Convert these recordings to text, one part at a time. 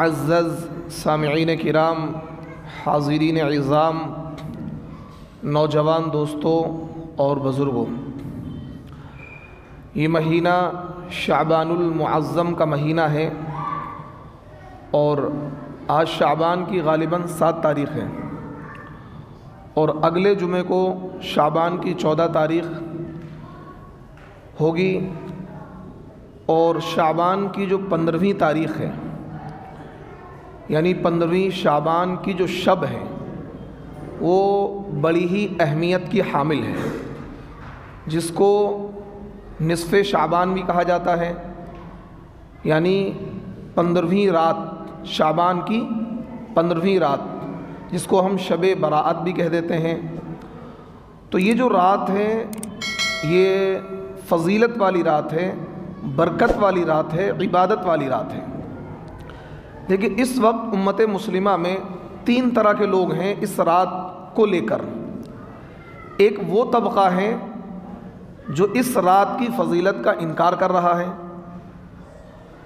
मुआज़ सामीन कराम हाजरीन इज़ाम नौजवान दोस्तों और बुज़ुर्गों ये महीना शाबानुलमुअज़्ज़म का महीना है और आज शाबान की गालिबा सात तारीख़ है और अगले जुमे को शाबान की चौदह तारीख़ होगी और शाबान की जो पंद्रहवीं तारीख़ है यानी पंद्रहवीं शाबान की जो शब है, वो बड़ी ही अहमियत की हामिल है, जिसको नसफ़ शाबान भी कहा जाता है। यानी पंद्रहवीं रात शाबान की पंद्रहवीं रात, जिसको हम शब बरात भी कह देते हैं। तो ये जो रात है, ये फजीलत वाली रात है, बरकत वाली रात है, इबादत वाली रात है। देखिए इस वक्त उम्मत मुस्लिमा में तीन तरह के लोग हैं इस रात को लेकर। एक वो तबका है जो इस रात की फजीलत का इनकार कर रहा है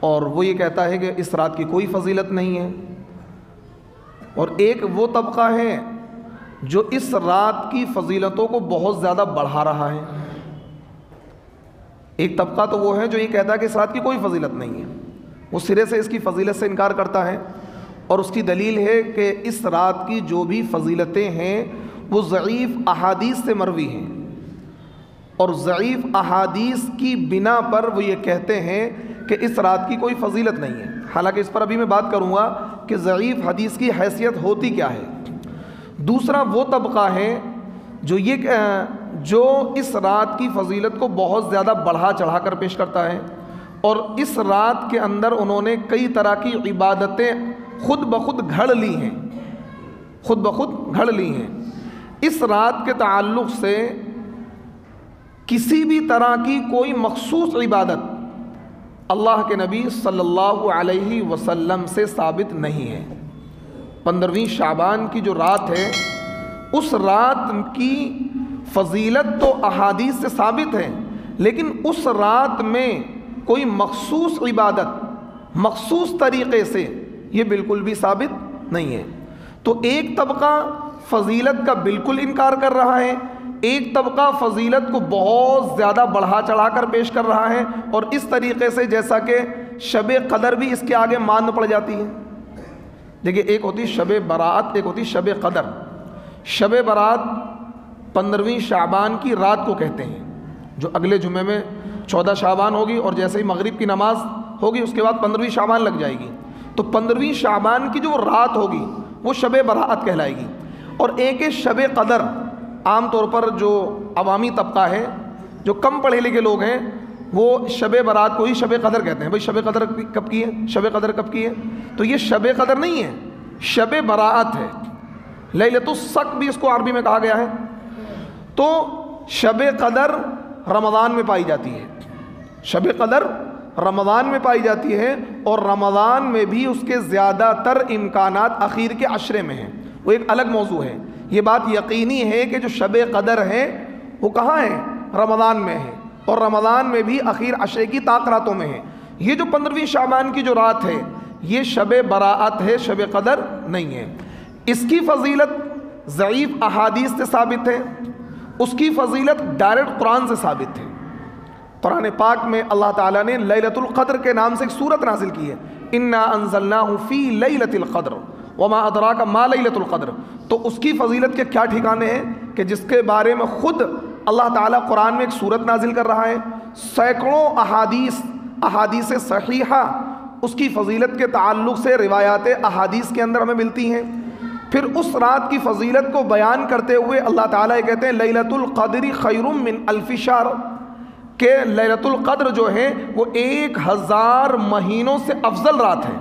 और वो ये कहता है कि इस रात की कोई फजीलत नहीं है। और एक वो तबका है जो इस रात की फजीलतों को बहुत ज़्यादा बढ़ा रहा है। एक तबका तो वो है जो ये कहता है कि इस रात की कोई फजीलत नहीं है। वो सिरे से इसकी फजीलत से इनकार करता है। और उसकी दलील है कि इस रात की जो भी फजीलतें हैं, वो ज़यीफ़ अहादीस से मरवी हैं। और ज़यीफ़ अहादीस की बिना पर वो ये कहते हैं कि इस रात की कोई फजीलत नहीं है। हालाँकि इस पर अभी मैं बात करूँगा कि ज़यीफ़ हदीस की हैसियत होती क्या है। दूसरा वो तबका है जो ये, जो इस रात की फजीलत को बहुत ज़्यादा बढ़ा चढ़ा कर पेश करता है। और इस रात के अंदर उन्होंने कई तरह की इबादतें खुद ब खुद घड़ ली हैं। खुद ब खुद घड़ ली हैं। इस रात के ताल्लुक़ से किसी भी तरह की कोई मखसूस इबादत अल्लाह के नबी सल्लल्लाहु अलैहि वसल्लम से साबित नहीं है। पंद्रहवीं शाबान की जो रात है, उस रात की फजीलत तो अहादीस से साबित है, लेकिन उस रात में कोई मखसूस इबादत, मखसूस तरीक़े से ये बिल्कुल भी साबित नहीं है। तो एक तबका फजीलत का बिल्कुल इनकार कर रहा है, एक तबका फजीलत को बहुत ज़्यादा बढ़ा चढ़ा कर पेश कर रहा है और इस तरीके से जैसा कि शब कदर भी इसके आगे मान पड़ जाती है। देखिए, एक होती शब बारात, एक होती शब कदर। शब बारात पंद्रहवीं शाबान की रात को कहते हैं, जो अगले जुमे में चौदह शाबान होगी और जैसे ही मगरिब की नमाज़ होगी, उसके बाद पंद्रहवीं शाबान लग जाएगी। तो पंद्रहवीं शाबान की जो रात होगी, वो शब बरात कहलाएगी। और एक शब कदर, आम तौर पर जो अवामी तबका है, जो कम पढ़े लिखे लोग हैं, वो शब बारात को ही शब कदर कहते हैं। भाई शब कदर कब की है? शब कदर कब की है? तो ये शब कदर नहीं है शब बरात है। लैलतुसक भी इसको अरबी में कहा गया है। तो शब कदर रमज़ान में पाई जाती है। शब कदर रमज़ान में पाई जाती है और रमज़ान में भी उसके ज़्यादातर इम्कान आखिर के अशरे में हैं। वो एक अलग मौजू है। ये बात यकीनी है कि जो शब कदर है, वो कहाँ है? रमज़ान में है। और रमज़ान में भी अखीर अशरे की ताकरातों में है। ये जो पंद्रहवीं शाबान की जो रात है, ये शब बरात है शब कदर नहीं है। इसकी फजीलत ज़यीफ़ अहादीस से साबित है। उसकी फजीलत डायरेक्ट कुरान से साबित है। कुरान पाक में अल्लाह ताला ने लैलतुल क़द्र के नाम से एक सूरत नाजिल की है। इन्ना अनजलना फ़ी लैलतिल क़द्र, वमा अदरा का मा लैलतुल क़द्र। तो उसकी फजीलत के क्या ठिकाने हैं कि जिसके बारे में ख़ुद अल्लाह ताला कुरान में एक सूरत नाजिल कर रहा है? सैकड़ों अहादीस अहादीस सहीहा, उसकी फजीलत के ताल्लुक़ से रिवायात अहादीस के अंदर हमें मिलती हैं। फिर उस रात की फजीलत को बयान करते हुए अल्लाह ताला कहते हैं, लैलतुल क़द्री खैरुम मिन अल्फिशार के लैलतुल क़द्र जो है, वो एक हज़ार महीनों से अफजल रात है।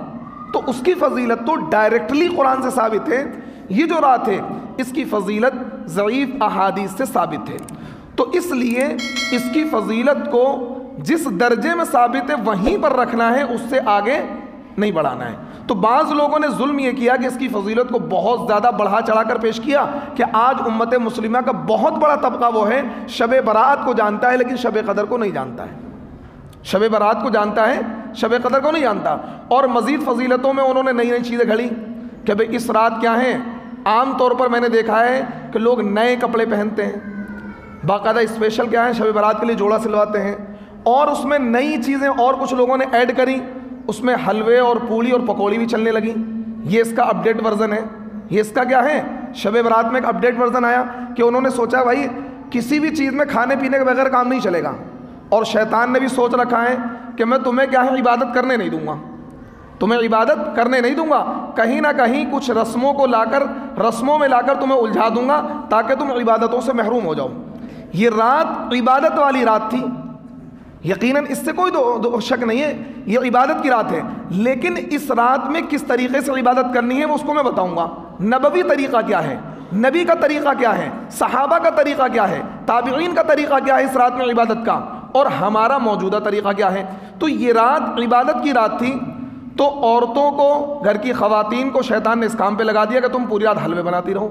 तो उसकी फजीलत तो डायरेक्टली कुरान से साबित है। ये जो रात है, इसकी फजीलत ज़यीफ़ अहादीस से साबित है। तो इसलिए इसकी फजीलत को जिस दर्जे में साबित है, वहीं पर रखना है, उससे आगे नहीं बढ़ाना है। तो बाज़ लोगों ने जुल्म ये किया कि इसकी फजीलत को बहुत ज़्यादा बढ़ा चढ़ा कर पेश किया कि आज उम्मत मुस्लिमा का बहुत बड़ा तबका वो है, शब बरात को जानता है लेकिन शब कदर को नहीं जानता है। शब बारात को जानता है, शब कदर को नहीं जानता। और मज़ीद फजीलतों में उन्होंने नई नई चीज़ें घड़ी कि भाई इस रात क्या है? आम तौर पर मैंने देखा है कि लोग नए कपड़े पहनते हैं। बाकायदा स्पेशल क्या है? शब बारात के लिए जोड़ा सिलवाते हैं। और उसमें नई चीज़ें और कुछ लोगों ने ऐड करी। उसमें हलवे और पूड़ी और पकौड़ी भी चलने लगी। ये इसका अपडेट वर्जन है। ये इसका क्या है? शब बारात में एक अपडेट वर्जन आया कि उन्होंने सोचा, भाई, किसी भी चीज़ में खाने पीने के बगैर काम नहीं चलेगा। और शैतान ने भी सोच रखा है कि मैं तुम्हें क्या है, इबादत करने नहीं दूँगा। तुम्हें इबादत करने नहीं दूँगा। कहीं ना कहीं कुछ रस्मों को लाकर, रस्मों में लाकर तुम्हें उलझा दूँगा ताकि तुम इबादतों से महरूम हो जाओ। ये रात इबादत वाली रात थी। यकीनन इससे कोई दो, दो शक नहीं है ये इबादत की रात है। लेकिन इस रात में किस तरीके से इबादत करनी है वो उसको मैं बताऊँगा। नबवी तरीका क्या है? नबी का तरीका क्या है? सहाबा का तरीका क्या है? ताबीन का तरीका क्या है इस रात में इबादत का? और हमारा मौजूदा तरीका क्या है? तो ये रात इबादत की रात थी तो औरतों को घर की खातन को शैतान ने इस काम पे लगा दिया कि तुम पूरी रात हलवे बनाती रहो।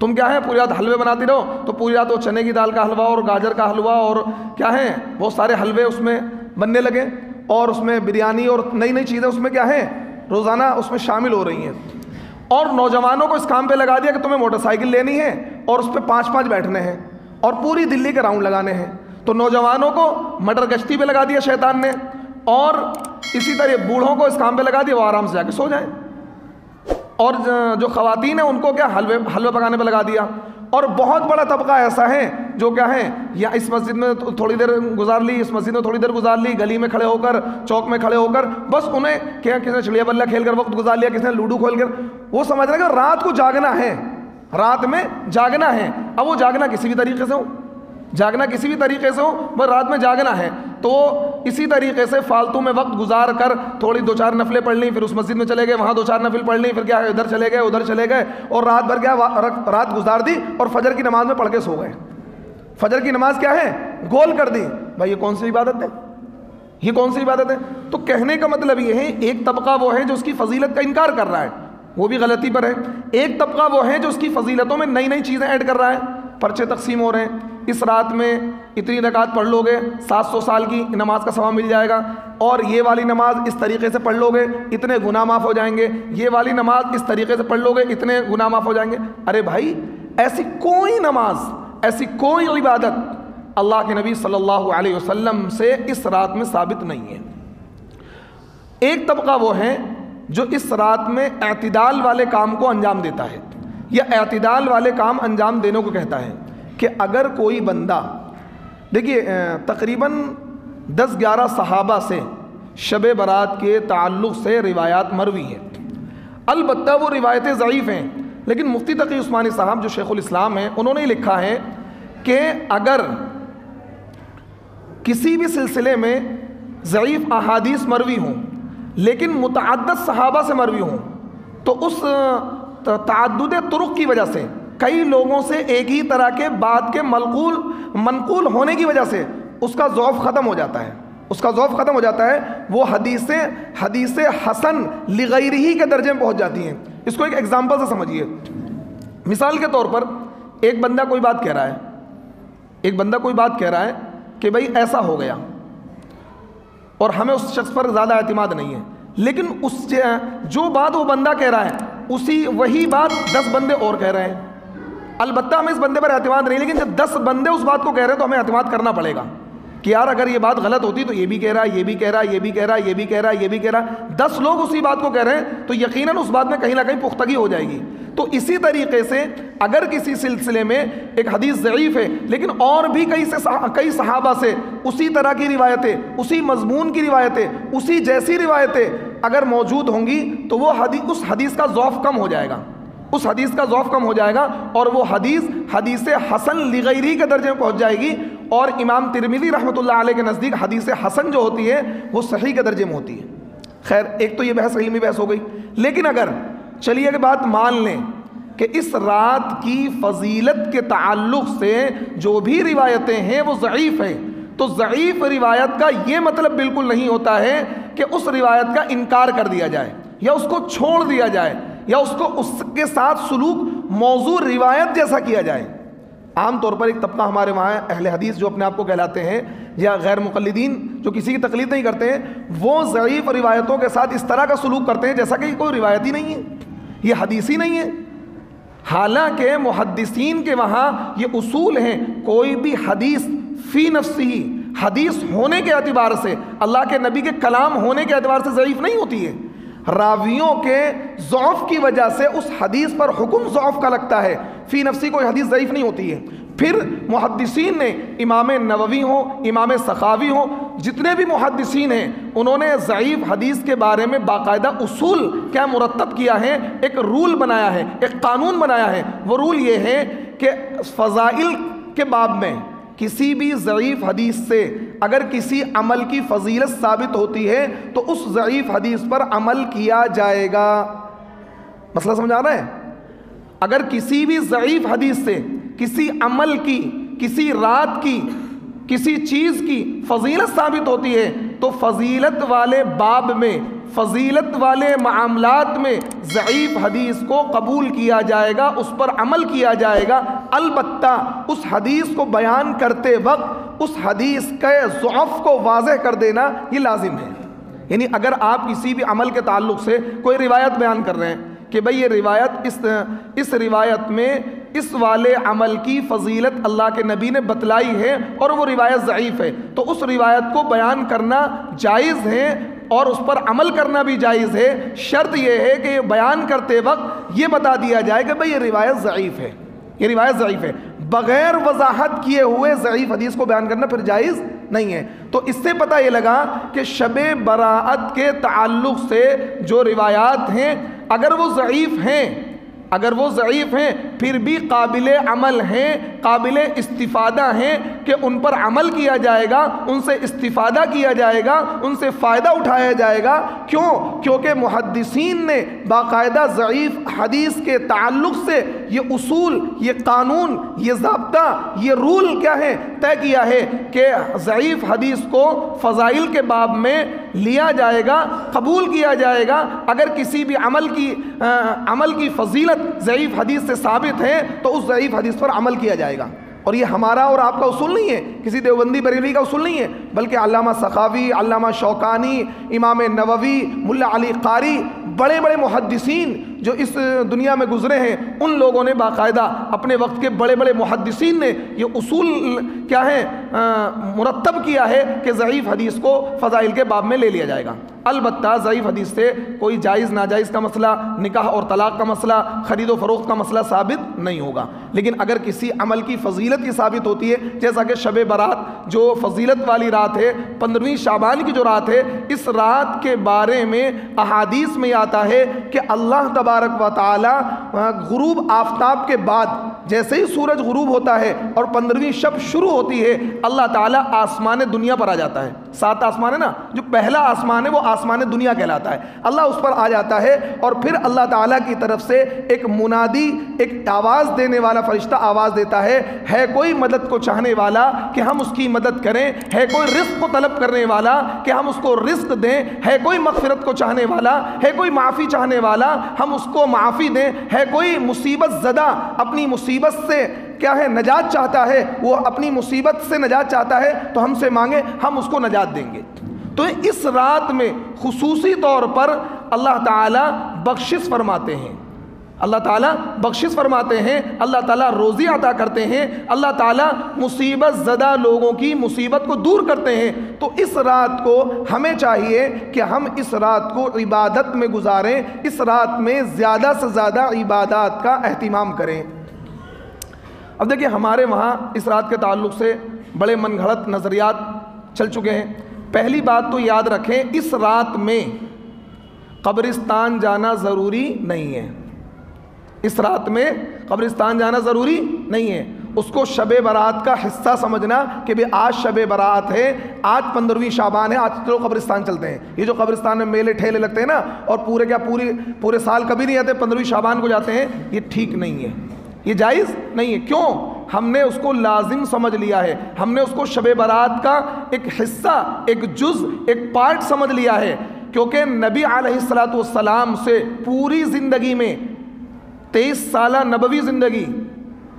तुम क्या है, पूरी रात हलवे बनाती रहो? तो पूरी रात वो चने की दाल का हलवा और गाजर का हलवा और क्या है, बहुत सारे हलवे उसमें बनने लगे। और उसमें बिरयानी और नई नई चीज़ें उसमें क्या है, रोज़ाना उसमें शामिल हो रही हैं। और नौजवानों को इस काम पे लगा दिया कि तुम्हें मोटरसाइकिल लेनी है और उस पर पाँच पाँच बैठने हैं और पूरी दिल्ली के राउंड लगाने हैं। तो नौजवानों को मटर गश्ती पे लगा दिया शैतान ने और इसी तरह बूढ़ों को इस काम पे लगा दिया, वो आराम से जाके सो जाए। और जो खातन है, उनको क्या हलवे हलवे पकाने पर लगा दिया? और बहुत बड़ा तबका ऐसा है, जो क्या है, या इस मस्जिद में थोड़ी देर गुजार ली, इस मस्जिद में थोड़ी देर गुजार ली, गली में खड़े होकर, चौक में खड़े होकर, बस उन्हें क्या, किसने चिड़िया बल्ला खेल कर वक्त गुजार लिया, किसने लूडो खोल कर, वो समझ रहे रात को जागना है, रात में जागना है। अब वो जागना किसी भी तरीके से हो, जागना किसी भी तरीके से हो, बस रात में जागना है। तो इसी तरीके से फालतू में वक्त गुजार कर थोड़ी दो चार नफलें पढ़ ली, फिर उस मस्जिद में चले गए, वहाँ दो चार नफिल पढ़ ली, फिर क्या, इधर चले गए, उधर चले गए, और रात भर क्या रात गुजार दी और फजर की नमाज़ में पढ़ के सो गए। फजर की नमाज़ क्या है? गोल कर दी। भाई, ये कौन सी इबादत है? ये कौन सी इबादत है? तो कहने का मतलब ये है, एक तबका वो है जो उसकी फजीलत का इनकार कर रहा है। वो भी गलती पर है। एक तबका वो है जो उसकी फजीलतों में नई नई चीज़ें ऐड कर रहा है। पर्चे तकसीम हो रहे हैं। इस रात में इतनी रकात पढ़ लोगे? 700 साल की नमाज़ का सवाब मिल जाएगा। और ये वाली नमाज़ इस तरीके से पढ़ लोगे, इतने गुना माफ़ हो जाएँगे। ये वाली नमाज़ इस तरीके से पढ़ लोगे, इतने गुना माफ़ हो जाएँगे। अरे भाई, ऐसी कोई नमाज़, ऐसी कोई इबादत अल्लाह के नबी सल्लल्लाहु अलैहि वसल्लम से इस रात में साबित नहीं है। एक तबका वो है जो इस रात में एतदाल वाले काम को अंजाम देता है। या एतदाल वाले काम अंजाम देने को कहता है। कि अगर कोई बंदा, देखिए तकरीबन दस ग्यारह सहाबा से शब बारात के ताल्लुक़ से रिवायात मरवी है। अलबत् वो रिवायतें ज़यीफ़ हैं, लेकिन मुफ्ती तकी उस्मानी साहब जो शेख़ुल इस्लाम हैं, उन्होंने लिखा है कि अगर किसी भी सिलसिले में ज़यीफ़ अहादीस मरवी हों, लेकिन मुतद सहाबा से मरवी हों तो उस तद तुरुक की वजह से कई लोगों से एक ही तरह के बात के मलकूल, मनकूल होने की वजह से उसका ज़ौफ़ ख़त्म हो जाता है। उसका ज़ौफ़ ख़त्म हो जाता है, वो हदीसें, हदीस हसन लगैर ही के दर्जे में पहुँच जाती हैं। इसको एक एग्ज़ाम्पल से समझिए। मिसाल के तौर पर एक बंदा कोई बात कह रहा है, एक बंदा कोई बात कह रहा है कि भाई ऐसा हो गया और हमें उस शख्स पर ज़्यादा अतमाद नहीं है। लेकिन उस जो बात वो बंदा कह रहा है, उसी वही बात दस बंदे और कह रहे हैं। अलबत्त हमें इस बंदे पर अतमाद नहीं, लेकिन जब दस बंदे उस बात को कह रहे हैं तो हमें अतमाद करना पड़ेगा कि यार, अगर ये बात गलत होती तो ये भी कह रहा है ये भी कह रहा है ये भी कह रहा है ये भी कह रहा है ये भी कह रहा। है दस लोग उसी बात को कह रहे हैं तो यकीनन उस बात में कहीं ना कहीं पुख्तगी हो जाएगी। तो इसी तरीके से अगर किसी सिलसिले में एक हदीस ज़यीफ़ है, लेकिन और भी कई से कई सहाबा से उसी तरह की रिवायतें, उसी मजमून की रिवायतें, उसी जैसी रिवायतें अगर मौजूद होंगी तो वो हदीस उस हदीस का ज़ौफ़ कम हो जाएगा। उस हदीस का ज़ौफ़ कम हो जाएगा और वो हदीस हदीस हसन लगैरी के दर्जे में पहुँच जाएगी और इमाम तिरमिज़ी रहमत के नज़दीक हदीस हसन जो होती है, वो सही के दर्जे में होती है। खैर, एक तो ये बहस इलमी बहस हो गई। लेकिन अगर चलिए कि बात मान लें कि इस रात की फजीलत के ताल्लुक़ से जो भी रिवायतें हैं, वो ज़यीफ़ हैं। तो ज़यीफ़ रिवायत का ये मतलब बिल्कुल नहीं होता है कि उस रिवायत का इनकार कर दिया जाए या उसको छोड़ दिया जाए। या उसको उसके साथ सलूक, मौजू, रिवायत जैसा किया जाए। आम तौर पर एक तबका हमारे वहाँ अहल हदीस जो अपने आप को कहलाते हैं, या गैर मुकलदीन जो किसी की तकलीफ़ नहीं करते हैं, वो ज़यीफ़ रिवायतों के साथ इस तरह का सलूक करते हैं, जैसा कि कोई रिवायत ही नहीं है, ये हदीस नहीं है। हालाँकि मुहदसिन के वहाँ ये उसूल हैं, कोई भी हदीस फ़ी नफसी हदीस होने के अतबार से, अल्लाह के नबी के कलाम होने के अतबार से ज़यीफ़ नहीं होती है। रावियों के ज़ौफ़ की वजह से उस हदीस पर हुक्म ज़ौफ़ का लगता है। फ़ी नफसी कोई हदीस ज़यीफ़ नहीं होती है। फिर मुहदसिन ने इमाम नववी हो, इमाम सखावी हो, जितने भी मुहदसिन हैं, उन्होंने ज़यीफ़ हदीस के बारे में बाकायदा उसूल क्या मुरतब किया है, एक रूल बनाया है, एक कानून बनाया है। वो रूल ये है कि फ़ज़ाइल के बाब में किसी भी ज़यीफ़ हदीस से अगर किसी अमल की फजीलत साबित होती है तो उस ज़यीफ़ हदीस पर अमल किया जाएगा। मसला समझ रहा है? अगर किसी भी ज़यीफ़ हदीस से किसी अमल की, किसी रात की, किसी चीज़ की फजीलत साबित होती है तो फजीलत वाले बाब में फजीलत वाले मामलात में ज़यीफ़ हदीस को कबूल किया जाएगा, उस पर अमल किया जाएगा। अलबत्ता, उस हदीस को बयान करते वक्त, उस हदीस के ज़ौफ़ को वाज कर देना ये लाजिम है। यानी अगर आप किसी भी अमल के ताल्लुक से कोई रिवायत बयान कर रहे हैं कि भाई ये रिवायत इस इस रिवायत में इस वाले अमल की फजीलत अल्लाह के नबी ने बतलाई है और वो रिवायत ज़यीफ़ है तो उस रिवायत को बयान करना जायज़ है और उस पर अमल करना भी जायज़ है। शर्त यह है कि ये बयान करते वक्त ये बता दिया जाए कि भाई ये रिवायत ज़यीफ़ है। ये रिवायत ज़यीफ़ है। बग़ैर वजाहत किए हुए ज़यीफ़ हदीस को बयान करना फिर जायज़ नहीं है। तो इससे पता ये लगा कि शब बरात के ताल्लुक़ से जो रिवायात हैं, अगर वो ज़यीफ़ हैं अगर वो ज़यीफ़ हैं फिर भी काबिल अमल हैं काबिल इस्तिफ़ादा हैं कि उन पर अमल किया जाएगा उनसे इस्तिफ़ादा किया जाएगा उनसे फ़ायदा उठाया जाएगा। क्यों? क्योंकि मुहदसिन ने बाकायदा ज़यीफ़ हदीस के ताल्लुक़ से ये उसूल ये कानून ये जबता ये रूल क्या है तय किया है कि ज़यीफ़ हदीस को फ़ज़ाइल के बाब में लिया जाएगा कबूल किया जाएगा। अगर किसी भी अमल की आ, अमल की फजीलत ज़यीफ़ हदीस से साबित है तो उस ज़यीफ़ हदीस पर अमल किया जाएगा। और ये हमारा और आपका उसूल नहीं है। किसी देवबंदी बरेली का उसूल नहीं है। बल्कि अल्लामा सखावी, अल्लामा शौकानी, इमाम नववी, मुल्ला अली कारी बड़े बड़े मुहदसिन जो इस दुनिया में गुजरे हैं, उन लोगों ने बाकायदा अपने वक्त के बड़े बड़े मुहदसिन ने ये उसूल क्या है मुरतब किया है कि ज़यीफ़ हदीस को फ़ज़ाइल के बाब में ले लिया जाएगा। अलबत् ज़यीफ़ हदीस से कोई जायज़, नाजायज़ का मसला, निकाह और तलाक़ का मसला, ख़रीदो फ़रोख्त का मसला साबित नहीं होगा। लेकिन अगर किसी अमल की फजीलत की साबित होती है, जैसा कि शब बारात जो फजीलत वाली रात है, पंद्रहवीं शाबान की जो रात है, इस रात के बारे में अहादीस में आता है कि अल्लाह तबारक व ताली गुरूब आफ्ताब के बाद जैसे ही सूरज गुरूब होता है और पंद्रहवीं शब शुरू होती है, अल्लाह ताला आसमान दुनिया पर आ जाता है। सात आसमान है ना? जो पहला आसमान है, वो आसमान दुनिया कहलाता है। अल्लाह उस पर आ जाता है और फिर अल्लाह ताला की तरफ़ से एक मुनादी, एक आवाज़ देने वाला फरिश्ता आवाज़ देता है है कोई मदद को चाहने वाला कि हम उसकी मदद करें? है कोई रिस्क को तलब करने वाला कि हम उसको रिस्क दें? है कोई मगफरत को चाहने वाला? है कोई माफ़ी चाहने वाला? हम उसको माफ़ी दें। है कोई मुसीबत ज़दा अपनी मुसीबत से क्या है नजात चाहता है? वो अपनी मुसीबत से नजात चाहता है तो हमसे मांगे, हम उसको नजात देंगे। तो इस रात में खसूसी तौर पर अल्लाह ताला बख्शिश फरमाते हैं। अल्लाह ताला बख्शिश फरमाते हैं, अल्लाह ताला रोज़ी अदा करते हैं, अल्लाह ताला मुसीबत ज़दा लोगों की मुसीबत को दूर करते हैं। तो इस रात को हमें चाहिए कि हम इस रात को इबादत में गुजारें, इस रात में ज़्यादा से ज़्यादा इबादत का अहतमाम करें। अब देखिए, हमारे वहाँ इस रात के ताल्लुक से बड़े मन घड़त नज़रियात चल चुके हैं। पहली बात तो याद रखें, इस रात में कब्रिस्तान जाना ज़रूरी नहीं है। इस रात में कब्रिस्तान जाना ज़रूरी नहीं है। उसको शब बारात का हिस्सा समझना कि भाई आज शब बारात है, आज पंद्रहवीं शाबान है, आज तो कब्रिस्तान चलते हैं। ये जो कब्रिस्तान में मेले ठेले लगते हैं ना, और पूरे क्या पूरी, पूरे साल कभी नहीं आते, पंद्रहवीं शाबान को जाते हैं, ये ठीक नहीं है। ये जायज़ नहीं है। क्यों? हमने उसको लाजिम समझ लिया है। हमने उसको शब बारात का एक हिस्सा, एक जुज, एक पार्ट समझ लिया है। क्योंकि नबी सलाम से पूरी ज़िंदगी में तेईस साल नबवी ज़िंदगी,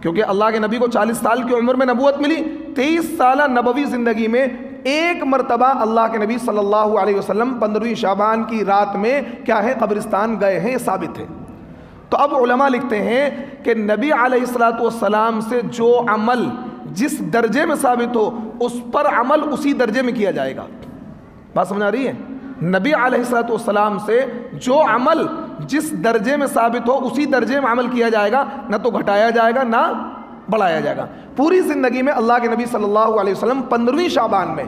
क्योंकि अल्लाह के नबी को 40 साल की उम्र में नबूत मिली 23 साल नबवी ज़िंदगी में एक मरतबा अल्लाह के नबी सल्लल्लाहु अलैहि वसल्लम पंद्रहवीं शाबान की रात में क्या है? कब्रिस्तान गए हैं साबित है। तो अब उलमा लिखते हैं कि नबी आलतम से जो अमल जिस दर्जे में साबित हो, उस पर अमल उसी दर्जे में किया जाएगा। बात समझ आ रही है? नबी सलाम से जो अमल जिस दर्जे में साबित हो, उसी दर्जे में अमल किया जाएगा, ना तो घटाया जाएगा, ना बढ़ाया जाएगा। पूरी ज़िंदगी में अल्लाह के नबी सल्लल्लाहु अलैहि वसल्लम पंद्रहवीं शाबान में,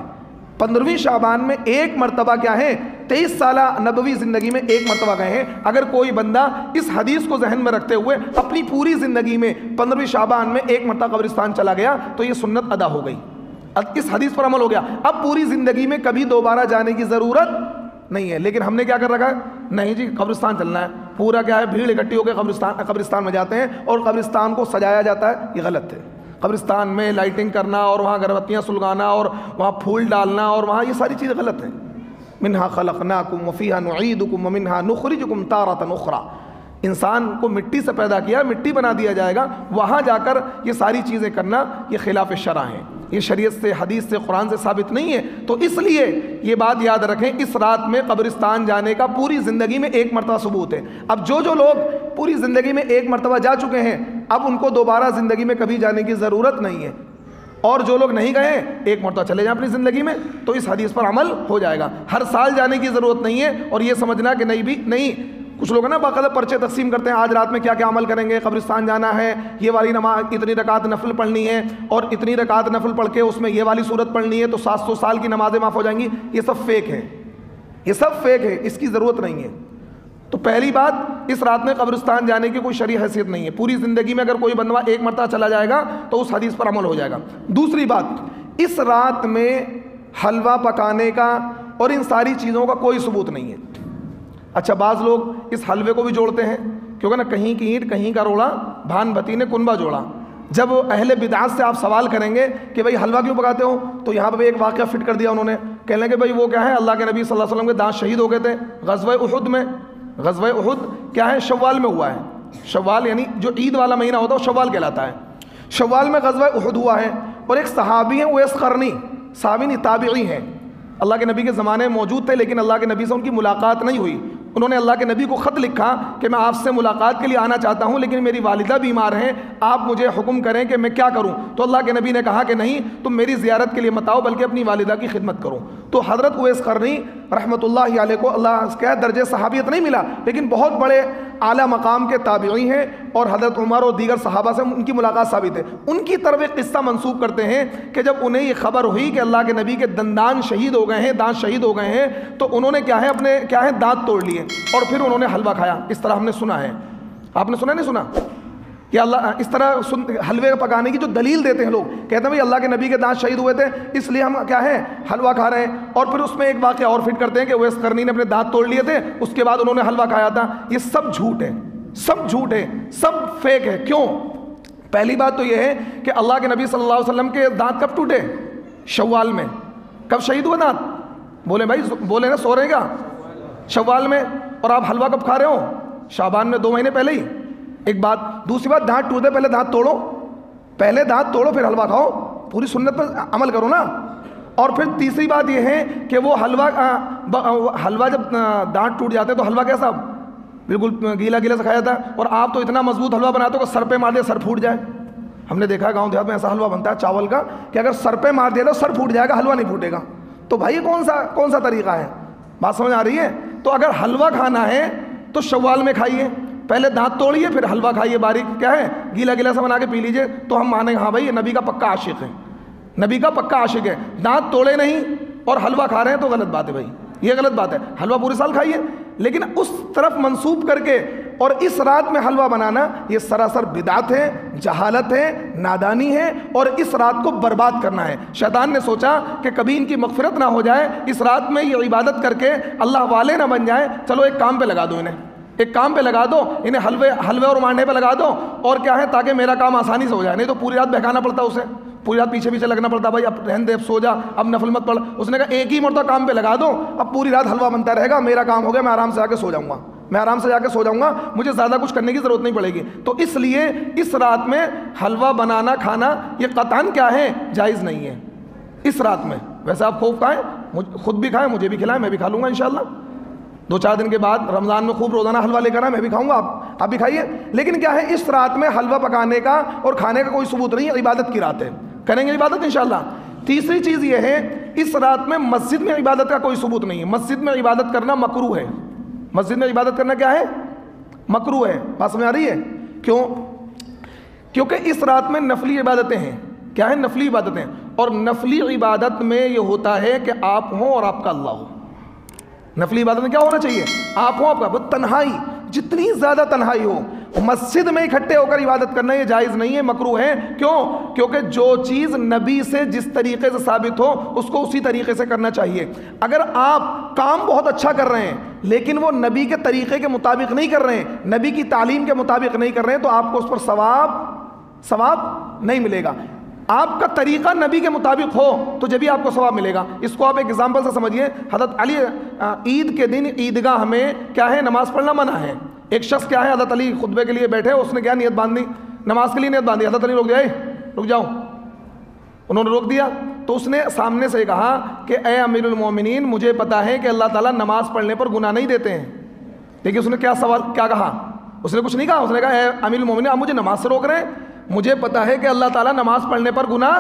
पंद्रहवीं शाबान में एक मरतबा क्या है? तेईस साल नबवी ज़िंदगी में एक मरतबा गए हैं। अगर कोई बंदा इस हदीस को जहन में रखते हुए अपनी पूरी ज़िंदगी में पंद्रहवीं शाबान में एक मरतबा कब्रिस्तान चला गया तो ये सुन्नत अदा हो गई। इस हदीस पर अमल हो गया। अब पूरी ज़िंदगी में कभी दोबारा जाने की ज़रूरत नहीं है। लेकिन हमने क्या कर रखा है? नहीं जी, कब्रिस्तान चलना है। पूरा क्या है? भीड़ इकट्ठी होकर कब्रिस्तान कब्रिस्तान में जाते हैं और कब्रिस्तान को सजाया जाता है। ये गलत है। कब्रिस्तान में लाइटिंग करना और वहाँ गर्भवतियाँ सुलगाना और वहाँ फूल डालना और वहाँ ये सारी चीज़ें गलत हैं। मिनहा खलकना कुम वफ़ीहा कुम मिनहा नुखरिज कुम तारा नुखरा इंसान को मिट्टी से पैदा किया, मिट्टी बना दिया जाएगा। वहाँ जाकर ये सारी चीज़ें करना, ये खिलाफ शरा हैं। ये शरीयत से, हदीस से, कुरान से साबित नहीं है। तो इसलिए ये बात याद रखें, इस रात में कब्रिस्तान जाने का पूरी ज़िंदगी में एक मरतबा सबूत है। अब जो जो लोग पूरी ज़िंदगी में एक मरतबा जा चुके हैं, अब उनको दोबारा ज़िंदगी में कभी जाने की ज़रूरत नहीं है। और जो लोग नहीं गए एक मरतबा चले जाएँ अपनी ज़िंदगी में तो इस हदीस पर अमल हो जाएगा। हर साल जाने की ज़रूरत नहीं है, और ये समझना कि नहीं भी, नहीं कुछ लोग ना बाकायदा पर्चे तकसीम करते हैं, आज रात में क्या क्या अमल करेंगे, कब्रिस्तान जाना है, ये वाली नमाज़, इतनी रकात नफल पढ़नी है, और इतनी रकात नफल पढ़ के उसमें ये वाली सूरत पढ़नी है तो सात सौ साल की नमाजें माफ़ हो जाएँगी, ये सब फेक है। ये सब फेक है, इसकी ज़रूरत नहीं है। तो पहली बात, इस रात में कब्रिस्तान जाने की कोई शरी हैसियत नहीं है। पूरी ज़िंदगी में अगर कोई बंदवा एक मरतबा चला जाएगा तो उस हदीस पर अमल हो जाएगा। दूसरी बात, इस रात में हलवा पकाने का और इन सारी चीज़ों का कोई सबूत नहीं है। अच्छा बाज़ लोग इस हलवे को भी जोड़ते हैं, क्योंकि ना कहीं की ईंट, कहीं का रोड़ा भान भती ने कुनबा जोड़ा। जब अहले बिदात से आप सवाल करेंगे कि भाई, हलवा क्यों पकाते हो तो यहाँ पर भी एक वाक्य फिट कर दिया उन्होंने। कह लेंगे भाई, वो क्या है? अल्लाह के नबी सल्लल्लाहु अलैहि वसल्लम के दांत शहीद हो गए थे गजब उहद में। गजब उहद क्या है? शवाल में हुआ है। शवाल यानी जो ईद वाला महीना होता है, वो शवाल कहलाता है। शवाल में गजब उहद हुआ है, और एक सहाबी हैं, वो करनी साबिन ताबी हैं। अल्लाह के नबी के ज़माने में मौजूद थे, लेकिन अल्लाह के नबी से उनकी मुलाकात नहीं हुई। उन्होंने अल्लाह के नबी को ख़त लिखा कि मैं आपसे मुलाकात के लिए आना चाहता हूँ, लेकिन मेरी वालिदा बीमार हैं, आप मुझे हुक्म करें कि मैं क्या करूँ? तो अल्लाह के नबी ने कहा कि नहीं, तुम मेरी ज़्यारत के लिए मत आओ, बल्कि अपनी वालिदा की खिदमत करो। तो हज़रत उवैस करनी रहमत को अल्लाह क्या दर्ज सहाबियत नहीं मिला, लेकिन बहुत बड़े आला मकाम के ताबी हैं और हज़रत उमर और दीगर सहाबा से उनकी मुलाकात साबित है। उनकी तरफ़ एक किस्सा मनसूब करते हैं कि जब उन्हें ये खबर हुई कि अल्लाह के नबी के दंदान शहीद हो गए हैं, दांत शहीद हो गए हैं तो उन्होंने क्या है अपने, क्या है दांत तोड़ लिए और फिर उन्होंने हलवा खाया। इस तरह हमने सुना है। आपने सुना नहीं सुना? कि अल्लाह, इस तरह सुन, हलवे पकाने की जो दलील देते हैं लोग, कहते हैं, भाई, अल्लाह के नबी के दांत शहीद हुए थे, इसलिए हम क्या है, हलवा खा रहे हैं। और फिर उसमें एक वाक्य और फिट करते हैं कि वैस करनी ने अपने दांत तोड़ लिए थे, उसके बाद उन्होंने हलवा खाया था। ये सब झूठ है, सब झूठ है, सब फेक है। क्यों? पहली बात तो यह है कि अल्लाह के नबी अलैहि वसल्लम के दांत कब टूटे? शवाल में। कब शहीद हुए दांत? बोले, भाई बोले ना, सो रहेगा शवाल में। और आप हलवा कब खा रहे हो? शाबान में दो महीने पहले ही। एक बात, दूसरी बात, दांत टूटे पहले दांत तोड़ो। पहले दांत तोड़ो, फिर हलवा खाओ। पूरी सुन्नत पर अमल करो ना। और फिर तीसरी बात यह है कि वो हलवा हलवा जब दांत टूट जाते हैं तो हलवा कैसा? बिल्कुल गीला गीला से खाया था और आप तो इतना मज़बूत हलवा बनाते हो सर पे मार दिया, सर फूट जाए। हमने देखा गाँव देहात में ऐसा हलवा बनता है चावल का, कि अगर सर पे मार दिया तो सर फूट जाएगा, हलवा नहीं फूटेगा। तो भाई कौन सा कौन सा तरीका है? बात समझ आ रही है? तो अगर हलवा खाना है तो शवाल में खाइए। पहले दांत तोड़िए, फिर हलवा खाइए बारीक। क्या है? गीला गीला सा बना के पी लीजिए। तो हम मानेंगे हाँ भाई, ये नबी का पक्का आशिक है। नबी का पक्का आशिक है। दांत तोड़े नहीं और हलवा खा रहे हैं तो गलत बात है भाई। ये गलत बात है। हलवा पूरे साल खाइए। लेकिन उस तरफ़ मंसूब करके और इस रात में हलवा बनाना, ये सरासर बिदात है, जहालत है, नादानी है और इस रात को बर्बाद करना है। शैतान ने सोचा कि कभी इनकी मगफरत ना हो जाए। इस रात में ये इबादत करके अल्लाह वाले ना बन जाए। चलो एक काम पे लगा दो इन्हें। एक काम पे लगा दो, इन्हें हलवे हलवे और मांडे पे लगा दो, और क्या है, ताकि मेरा काम आसानी से हो जाए। नहीं तो पूरी रात बहकाना पड़ता उसे। पूरी रात पीछे पीछे लगना पड़ता, भाई, अब रहन दे सो जा, अब नफल मत पढ़। उसने कहा, एक ही मरतबा काम पे लगा दो, अब पूरी रात हलवा बनता रहेगा, मेरा काम हो गया, मैं आराम से आके सो जाऊँगा। मैं आराम से जाकर सो जाऊँगा, मुझे ज़्यादा कुछ करने की ज़रूरत नहीं पड़ेगी। तो इसलिए इस रात में हलवा बनाना, खाना, ये कतान क्या है, जायज़ नहीं है। इस रात में। वैसे आप खूब खाएँ खुद भी खाएँ, मुझे भी खिलाएँ, मैं भी खा लूँगा इन दो चार दिन के बाद रमज़ान में खूब रोज़ाना हलवा लेकर आए मैं भी खाऊँगा, आप आप भी खाइए। लेकिन क्या है, इस रात में हलवा पकाने का और खाने का कोई सबूत नहीं है इबादत की रात है। करेंगे इबादत इन तीसरी चीज़ यह है, इस रात में मस्जिद में इबादत का कोई सबूत नहीं है। मस्जिद में इबादत करना मकरू है। मस्जिद में इबादत करना क्या है? मकरू है। बात समझ आ रही है? क्यों? क्योंकि इस रात में नफली इबादतें हैं। क्या है? नफली इबादतें। और नफली इबादत में ये होता है कि आप हो और आपका अल्लाह हो। नफली इबादत में क्या होना चाहिए? आप हो आपका तन्हाई। जितनी ज़्यादा तन्हाई हो, मस्जिद में इकट्ठे होकर इबादत करना ये जायज़ नहीं है मकरू है। क्यों? क्योंकि जो चीज़ नबी से जिस तरीके से साबित हो, उसको उसी तरीके से करना चाहिए। अगर आप काम बहुत अच्छा कर रहे हैं, लेकिन वो नबी के तरीके के मुताबिक नहीं कर रहे हैं, नबी की तालीम के मुताबिक नहीं कर रहे हैं तो आपको उस पर सवाब सवाब नहीं मिलेगा। आपका तरीका नबी के मुताबिक हो तो जब भी आपको सवाब मिलेगा। इसको आप एक एग्ज़ाम्पल से समझिए। हज़रत अली ईद के दिन ईदगाह में क्या है? नमाज़ पढ़ना मना है। एक शख्स क्या है? हज़रत अली खुतबे के लिए बैठे, उसने क्या नियत बांधी? नमाज़ के लिए नियत बांधी। हज़रत अली, रुक जाए। रुक जाओ। उन्होंने रोक दिया। तो उसने सामने से कहा कि, ए अमीरमिन मुझे पता है कि अल्लाह ताला नमाज़ पढ़ने पर गुनाह नहीं देते हैं। देखिए, उसने क्या सवाल, क्या कहा? उसने कुछ नहीं कहा। उसने कहा, ए अमीर मोमिन आप मुझे नमाज़ से रोक रहे हैं? मुझे पता है कि अल्लाह ताला नमाज़ पढ़ने पर गुना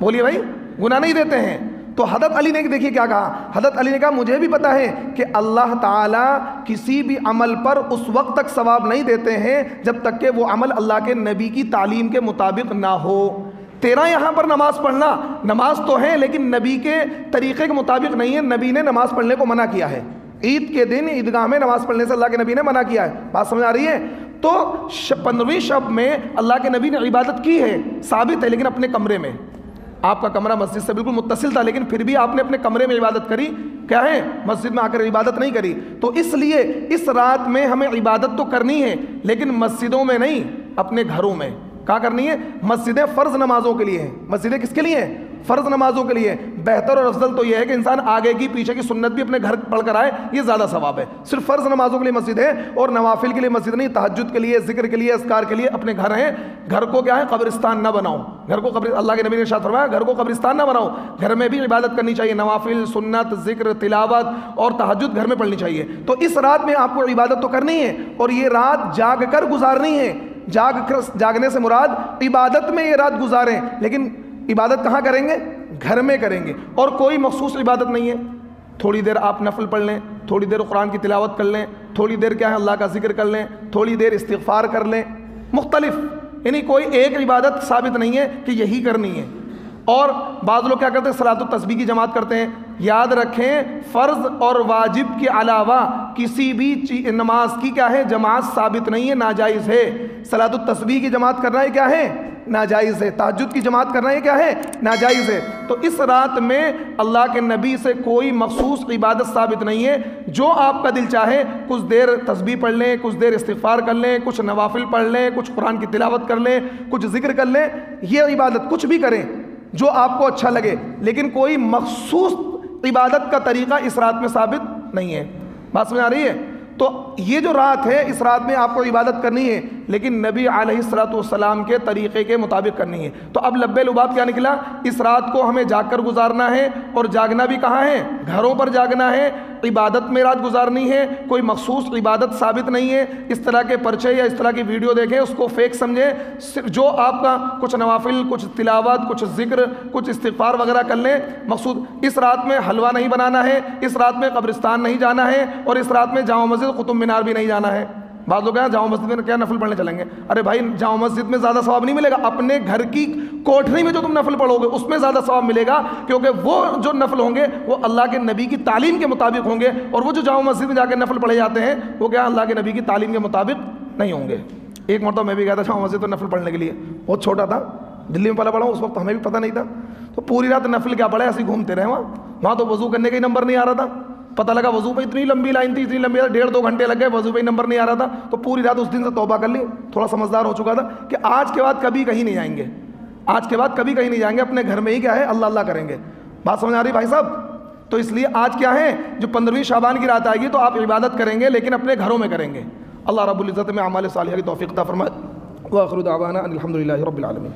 बोलिए भाई गुना नहीं देते हैं। तो हदत अली ने देखिए क्या कहा। हदत अली ने कहा, मुझे भी पता है कि अल्लाह ताला किसी भी अमल पर उस वक्त तक सवाब नहीं देते हैं, जब तक कि वो अमल अल्लाह के नबी की तालीम के मुताबिक ना हो। तेरा यहाँ पर नमाज़ पढ़ना, नमाज़ तो है, लेकिन नबी के तरीके के मुताबिक नहीं है। नबी ने नमाज़ पढ़ने को मना किया है। ईद के दिन ईदगाह में नमाज़ पढ़ने से अल्लाह के नबी ने मना किया है। बात समझ आ रही है? तो पंद्रहवीं शब में अल्लाह के नबी ने इबादत की है, साबित है, लेकिन अपने कमरे में। आपका कमरा मस्जिद से बिल्कुल मुतसिल था, लेकिन फिर भी आपने अपने कमरे में इबादत करी। क्या है? मस्जिद में आकर इबादत नहीं करी। तो इसलिए इस रात में हमें इबादत तो करनी है, लेकिन मस्जिदों में नहीं, अपने घरों में। कहा करनी है? मस्जिदें फ़र्ज़ नमाजों के लिए हैं। मस्जिदें किसके लिए हैं? फ़र्ज़ नमाजों के लिए बेहतर और अफजल तो यह है कि इंसान आगे की, पीछे की सुन्नत भी अपने घर पढ़ कर आए, ये ज़्यादा सवाब है। सिर्फ़ फ़र्ज़ नमाजों के लिए मस्जिद है और नवाफिल के लिए मस्जिद नहीं तहजद के लिए, ज़िक्र के लिए असकार के लिए अपने घर हैं। घर को क्या है? कब्रिस्तान ना बनाओ। घर को कब्र, अल्लाह के नबी ने शाद फरमाया, घर को कब्रिस्तान ना बनाओ। घर में भी इबादत करनी चाहिए, नवाफिल, सुन्नत, ज़िक्र, तिलावत और तहजद घर में पढ़नी चाहिए। तो इस रात में आपको इबादत तो करनी है और ये रात जाग कर गुजारनी है। जाग कर जागने से मुराद, इबादत में ये रात गुजारें, लेकिन इबादत कहाँ करेंगे? घर में करेंगे। और कोई मखसूस इबादत नहीं है। थोड़ी देर आप नफल पढ़ लें, थोड़ी देर कुरान की तिलावत कर लें, थोड़ी देर क्या है अल्लाह का ज़िक्र कर लें, थोड़ी देर इस्तफ़ार कर लें। मुख्तलिफ़, यानी कोई एक इबादत साबित नहीं है कि यही करनी है। और बाद लोग क्या करते हैं? सलात तस्बी की जमात करते हैं। याद रखें, फ़र्ज़ और वाजिब के अलावा किसी भी नमाज़ की क्या है? जमात साबित नहीं है, नाजायज़ है। सलात तस्बी की जमात करना है क्या है? नाजायज़ है। ताजुद की जमात करना है क्या है? नाजायज़ है। तो इस रात में अल्लाह के नबी से कोई मखसूस इबादत साबित नहीं है। जो आपका दिल चाहे, कुछ देर तस्बी पढ़ लें, कुछ देर इस्तफ़ार कर लें, कुछ नवाफिल पढ़ लें, कुछ कुरान की तिलावत कर लें, कुछ ज़िक्र कर लें यह इबादत कुछ भी करें, जो आपको अच्छा लगे। लेकिन कोई मखसूस इबादत का तरीका इस रात में साबित नहीं है। बात समझ आ रही है? तो ये जो रात है, इस रात में आपको इबादत करनी है। लेकिन नबी सलाम के तरीक़े के मुताबिक करनी है। तो अब लब्बे लुबाब क्या निकला? इस रात को हमें जाग कर गुजारना है और जागना भी कहाँ है? घरों पर जागना है। इबादत में रात गुजारनी है। कोई मखसूस इबादत साबित नहीं है। इस तरह के पर्चे या इस तरह की वीडियो देखें, उसको फेक समझें। सिर्फ़ जो आपका कुछ नवाफिल, कुछ तिलावत, कुछ ज़िक्र, कुछ इस्तफार वगैरह कर लें, मकसूद, इस रात में हलवा नहीं बनाना है, इस रात में कब्रिस्तान नहीं जाना है और इस रात में जामा मस्जिद कुतुब मीनार भी नहीं जाना है। बाद लोग जामा मस्जिद में, क्या नफल पढ़ने चलेंगे? अरे भाई जामा मस्जिद में ज़्यादा सवाब नहीं मिलेगा। अपने घर की कोठरी में जो तुम नफल पढ़ोगे, उसमें ज़्यादा सवाब मिलेगा, क्योंकि वो जो नफल होंगे, वो अल्लाह के नबी की तालीम के मुताबिक होंगे, और वो जो जामा मस्जिद में जाकर नफल पढ़े जाते हैं, वो क्या अल्लाह के नबी की तालीम के मुताबिक नहीं होंगे। एक मरतब मैं भी गया था जामा मस्जिद में नफल पढ़ने के लिए। बहुत छोटा था, दिल्ली में पला पढ़ा उस वक्त हमें भी पता नहीं था। तो पूरी रात नफल क्या पढ़े ऐसे घूमते रहे वहाँ। वहाँ तो वज़ू करने का ही नंबर नहीं आ रहा था। पता लगा वज़ू पे इतनी लंबी लाइन थी, इतनी लंबी डेढ़ दो घंटे लग गए, वज़ू पे नंबर नहीं आ रहा था तो पूरी रात उस दिन से तोबा कर ली। थोड़ा समझदार हो चुका था कि आज के बाद कभी कहीं नहीं जाएँगे। आज के बाद कभी कहीं नहीं जाएँगे, अपने घर में ही क्या है, अल्लाह अल्लाह करेंगे। बात समझ आ रही भाई साहब? तो इसलिए आज क्या है, जो पंद्रहवीं शाबान की रात आएगी तो आप इबादत करेंगे, लेकिन अपने घरों में करेंगे। अल्लाह रब्बुल इज़्ज़त में अमाल सालिह की तौफीक ता फरमाए। वाखरुदावाना अलहमदिल्ला रब्बिल आलमीन।